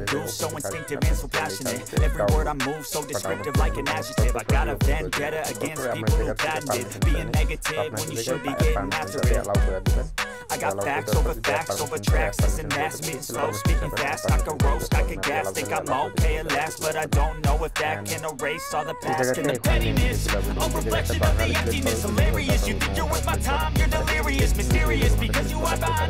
I do so instinctive and so passionate Every word I move so descriptive like an adjective I got a vendetta against people who patented Being negative when you should be getting after it I got facts over facts over tracks Listen, that's spitting slow, speaking fast I can roast, I can gas, think I'm okay at last But I don't know if that can erase all the past and the pettiness A reflection of the emptiness Hilarious, you think you're worth my time You're delirious, mysterious Because you are behind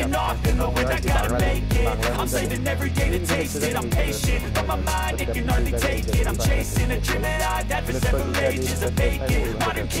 taking off in the wind I gotta make it, I'm saving every day to taste it. I'm patient, but my mind, it can hardly take it. I'm chasing a dream that I've had for several ages A vacant, modern king